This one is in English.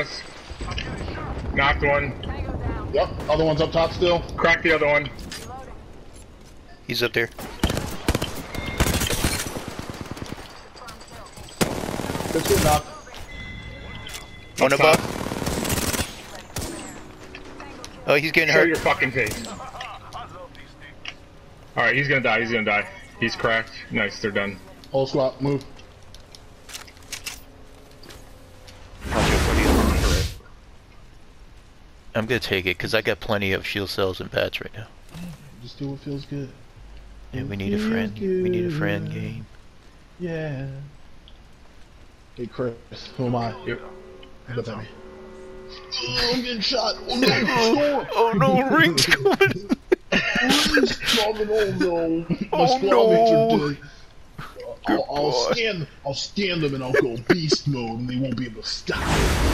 us. Knocked one. Yep, other one's up top still. Cracked the other one. He's up there. Good shit, knock. One above. Oh, he's getting Show hurt. your fucking face. Alright, he's gonna die, he's gonna die. He's cracked. Nice, they're done. Whole squad, move. I'm gonna take it because I got plenty of shield cells and bats right now. Just do what feels good. Yeah, we need a friend. We need a friend game. Yeah. Hey Chris, who am I? Yep. Look at me. Oh, I'm getting shot. Oh no, Oh no, oh, ring's coming! He's coming. Oh no. My Oh, squad no. mates are dead. I'll, I'll boy. scan. I'll scan them and I'll go beast mode, and they won't be able to stop. me.